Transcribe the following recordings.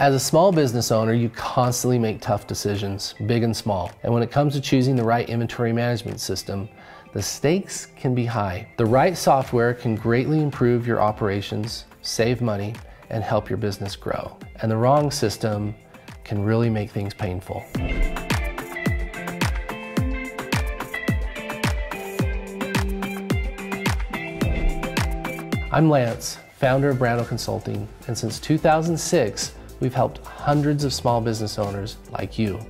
As a small business owner, you constantly make tough decisions, big and small. And when it comes to choosing the right inventory management system, the stakes can be high. The right software can greatly improve your operations, save money, and help your business grow. And the wrong system can really make things painful. I'm Lance, founder of Brandow Consulting, and since 2006, we've helped hundreds of small business owners like you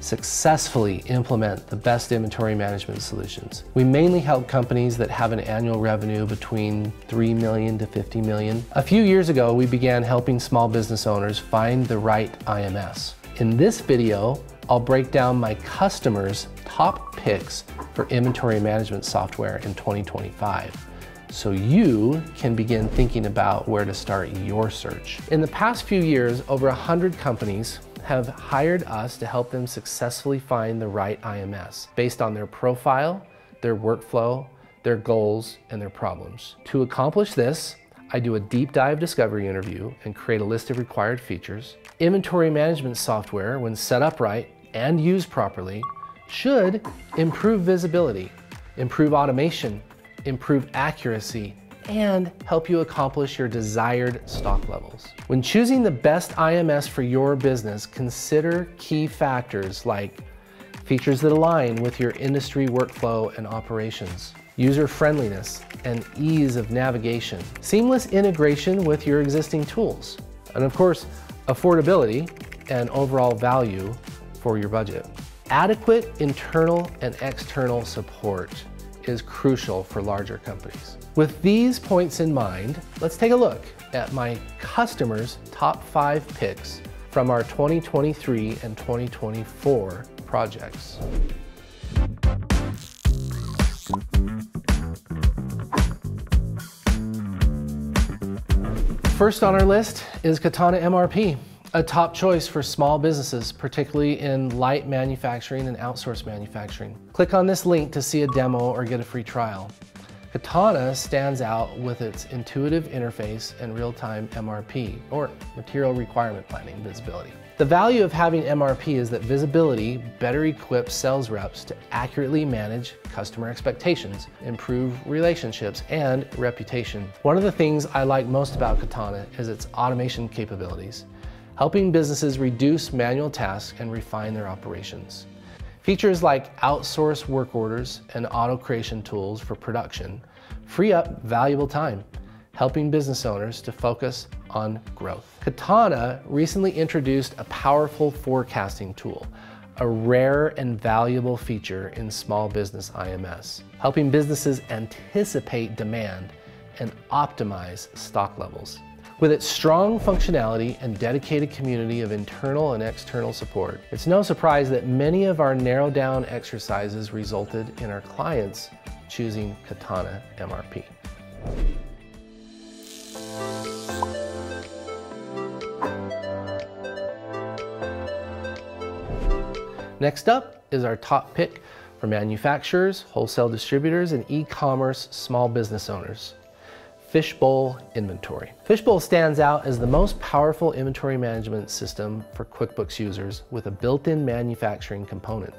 successfully implement the best inventory management solutions. We mainly help companies that have an annual revenue between 3 million to 50 million. A few years ago, we began helping small business owners find the right IMS. In this video, I'll break down my customers' top picks for inventory management software in 2025 so you can begin thinking about where to start your search. In the past few years, over 100 companies have hired us to help them successfully find the right IMS based on their profile, their workflow, their goals, and their problems. To accomplish this, I do a deep dive discovery interview and create a list of required features. Inventory management software, when set up right and used properly, should improve visibility, improve automation, improve accuracy, and help you accomplish your desired stock levels. When choosing the best IMS for your business, consider key factors like features that align with your industry workflow and operations, user friendliness and ease of navigation, seamless integration with your existing tools, and of course, affordability and overall value for your budget. Adequate internal and external support is crucial for larger companies. With these points in mind, let's take a look at my customers' top five picks from our 2023 and 2024 projects. First on our list is Katana MRP a top choice for small businesses, particularly in light manufacturing and outsourced manufacturing. Click on this link to see a demo or get a free trial. Katana stands out with its intuitive interface and real-time MRP, or Material Requirement Planning visibility. The value of having MRP is that visibility better equips sales reps to accurately manage customer expectations, improve relationships, and reputation. One of the things I like most about Katana is its automation capabilities helping businesses reduce manual tasks and refine their operations. Features like outsource work orders and auto creation tools for production free up valuable time, helping business owners to focus on growth. Katana recently introduced a powerful forecasting tool, a rare and valuable feature in small business IMS, helping businesses anticipate demand and optimize stock levels. With its strong functionality and dedicated community of internal and external support, it's no surprise that many of our narrow down exercises resulted in our clients choosing Katana MRP. Next up is our top pick for manufacturers, wholesale distributors, and e-commerce small business owners. Fishbowl Inventory. Fishbowl stands out as the most powerful inventory management system for QuickBooks users with a built-in manufacturing component.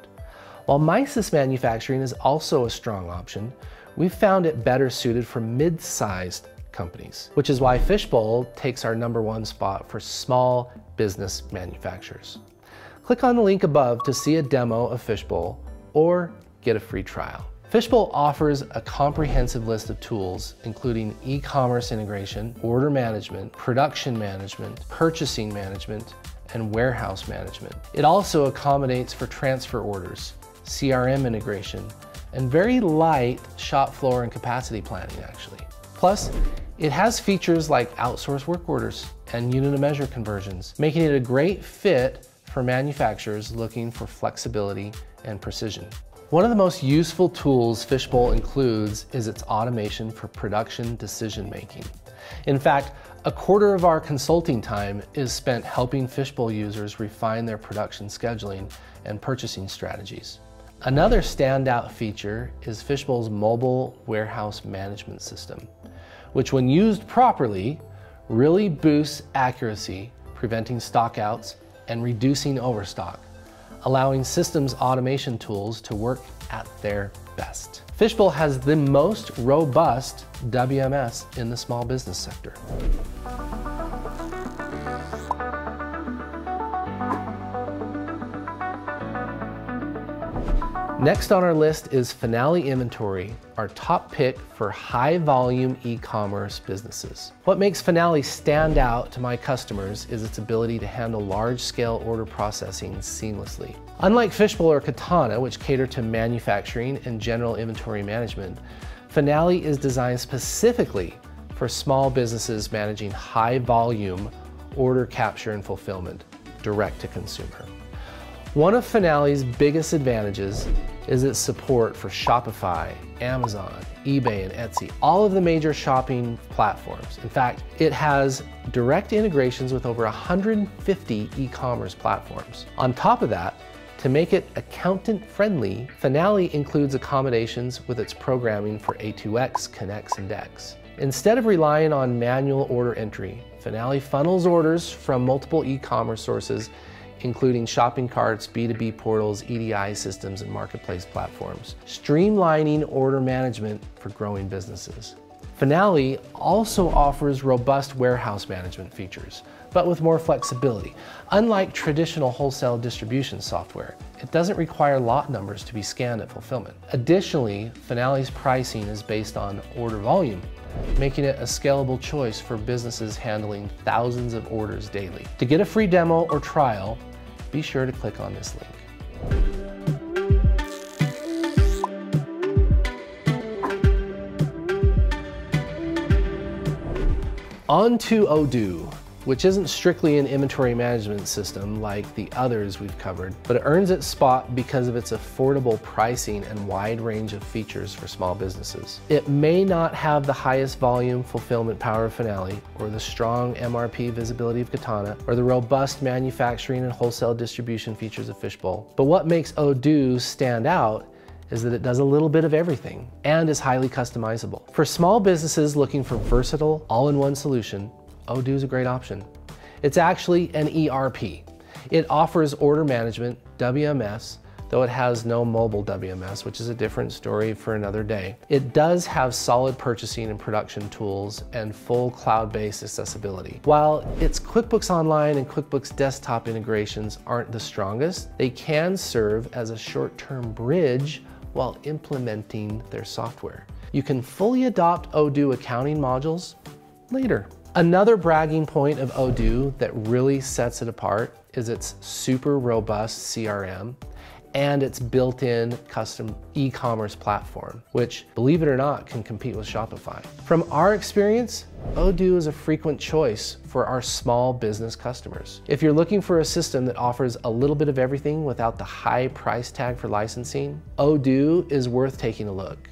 While Misys manufacturing is also a strong option, we've found it better suited for mid-sized companies, which is why Fishbowl takes our number one spot for small business manufacturers. Click on the link above to see a demo of Fishbowl or get a free trial. Fishbowl offers a comprehensive list of tools, including e-commerce integration, order management, production management, purchasing management, and warehouse management. It also accommodates for transfer orders, CRM integration, and very light shop floor and capacity planning, actually. Plus, it has features like outsource work orders and unit of measure conversions, making it a great fit for manufacturers looking for flexibility and precision. One of the most useful tools Fishbowl includes is its automation for production decision making. In fact, a quarter of our consulting time is spent helping Fishbowl users refine their production scheduling and purchasing strategies. Another standout feature is Fishbowl's mobile warehouse management system, which when used properly, really boosts accuracy preventing stockouts, and reducing overstock, allowing systems automation tools to work at their best. Fishbowl has the most robust WMS in the small business sector. Next on our list is Finale Inventory, our top pick for high volume e-commerce businesses. What makes Finale stand out to my customers is its ability to handle large scale order processing seamlessly. Unlike Fishbowl or Katana, which cater to manufacturing and general inventory management, Finale is designed specifically for small businesses managing high volume order capture and fulfillment direct to consumer. One of Finale's biggest advantages is its support for Shopify, Amazon, eBay, and Etsy, all of the major shopping platforms. In fact, it has direct integrations with over 150 e-commerce platforms. On top of that, to make it accountant friendly, Finale includes accommodations with its programming for A2X, Connex, and Dext. Instead of relying on manual order entry, Finale funnels orders from multiple e-commerce sources including shopping carts, B2B portals, EDI systems, and marketplace platforms, streamlining order management for growing businesses. Finale also offers robust warehouse management features, but with more flexibility. Unlike traditional wholesale distribution software, it doesn't require lot numbers to be scanned at fulfillment. Additionally, Finale's pricing is based on order volume, making it a scalable choice for businesses handling thousands of orders daily. To get a free demo or trial, be sure to click on this link. On to Odoo which isn't strictly an inventory management system like the others we've covered, but it earns its spot because of its affordable pricing and wide range of features for small businesses. It may not have the highest volume fulfillment power of Finale, or the strong MRP visibility of Katana, or the robust manufacturing and wholesale distribution features of Fishbowl, but what makes Odoo stand out is that it does a little bit of everything and is highly customizable. For small businesses looking for versatile, all-in-one solution, Odoo is a great option. It's actually an ERP. It offers order management, WMS, though it has no mobile WMS, which is a different story for another day. It does have solid purchasing and production tools and full cloud-based accessibility. While its QuickBooks Online and QuickBooks Desktop integrations aren't the strongest, they can serve as a short-term bridge while implementing their software. You can fully adopt Odoo accounting modules later. Another bragging point of Odoo that really sets it apart is its super robust CRM and its built-in custom e-commerce platform, which, believe it or not, can compete with Shopify. From our experience, Odoo is a frequent choice for our small business customers. If you're looking for a system that offers a little bit of everything without the high price tag for licensing, Odoo is worth taking a look.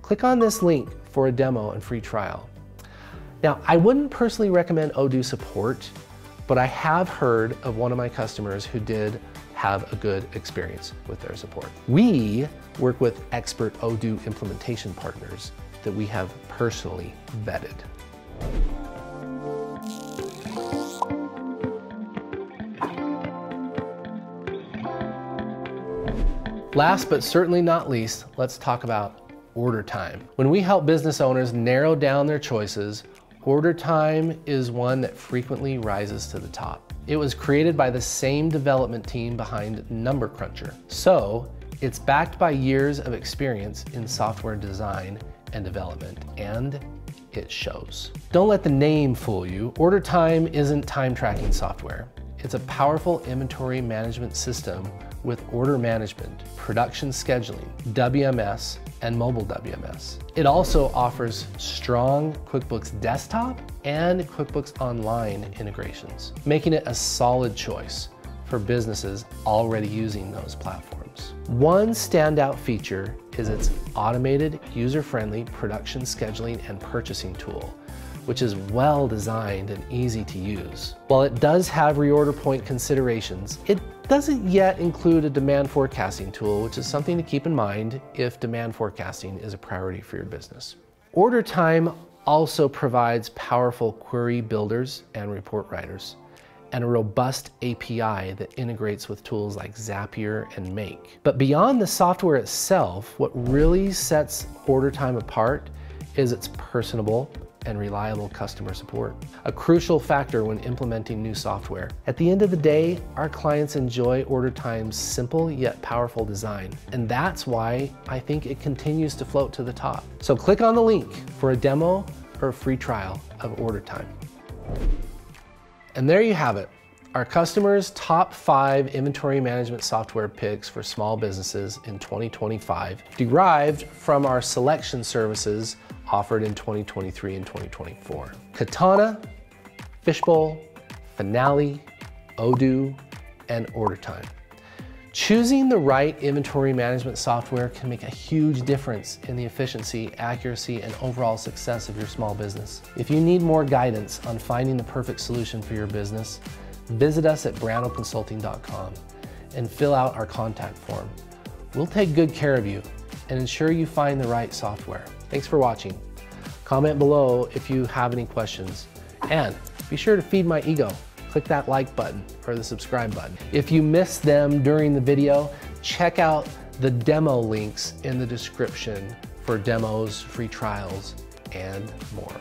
Click on this link for a demo and free trial. Now, I wouldn't personally recommend Odoo support, but I have heard of one of my customers who did have a good experience with their support. We work with expert Odoo implementation partners that we have personally vetted. Last but certainly not least, let's talk about OrderTime. When we help business owners narrow down their choices, OrderTime is one that frequently rises to the top. It was created by the same development team behind Number Cruncher. So it's backed by years of experience in software design and development, and it shows. Don't let the name fool you. OrderTime isn't time tracking software. It's a powerful inventory management system with order management, production scheduling, WMS, and mobile WMS. It also offers strong QuickBooks Desktop and QuickBooks Online integrations, making it a solid choice for businesses already using those platforms. One standout feature is its automated, user-friendly production scheduling and purchasing tool which is well designed and easy to use. While it does have reorder point considerations, it doesn't yet include a demand forecasting tool, which is something to keep in mind if demand forecasting is a priority for your business. OrderTime also provides powerful query builders and report writers. and a robust API that integrates with tools like Zapier and Make. But beyond the software itself, what really sets OrderTime apart is its personable and reliable customer support, a crucial factor when implementing new software. At the end of the day, our clients enjoy OrderTime's simple yet powerful design, and that's why I think it continues to float to the top. So click on the link for a demo or a free trial of OrderTime. And there you have it. Our customers' top five inventory management software picks for small businesses in 2025, derived from our selection services offered in 2023 and 2024. Katana, Fishbowl, Finale, Odoo, and OrderTime. Choosing the right inventory management software can make a huge difference in the efficiency, accuracy, and overall success of your small business. If you need more guidance on finding the perfect solution for your business, visit us at brandowconsulting.com and fill out our contact form. We'll take good care of you and ensure you find the right software. Thanks for watching. Comment below if you have any questions. And be sure to feed my ego. Click that like button or the subscribe button. If you missed them during the video, check out the demo links in the description for demos, free trials, and more.